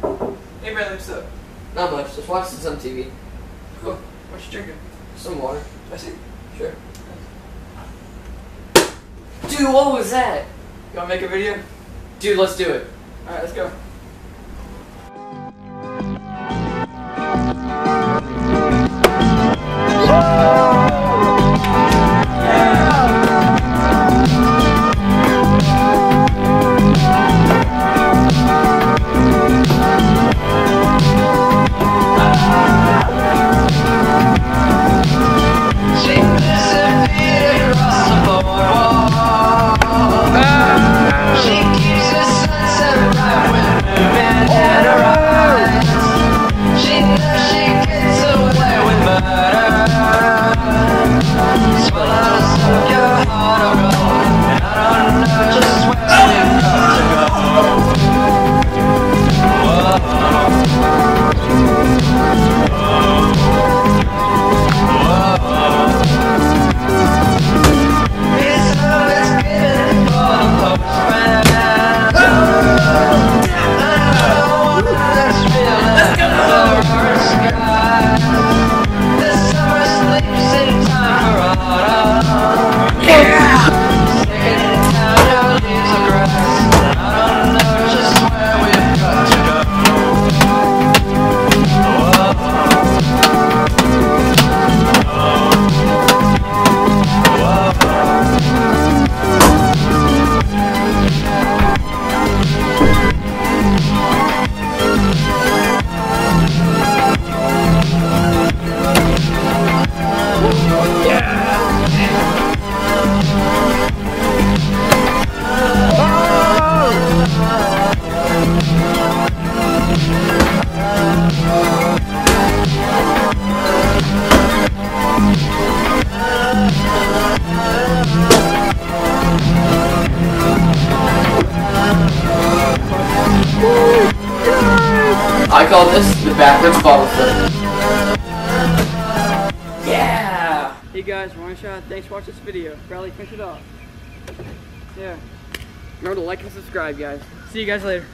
Hey, Bradley, what's up? Not much. Just watching some TV. Cool. What you drinking? Some water. I see. Sure. Dude, what was that? You wanna make a video? Dude, let's do it. Alright, let's go. Swallows up your heart gold, and I don't know just call this the backwards bottle flip. Yeah! Hey guys, One Shot. Thanks for watching this video. Bradley, finish it off. Yeah. Remember to like and subscribe, guys. See you guys later.